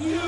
You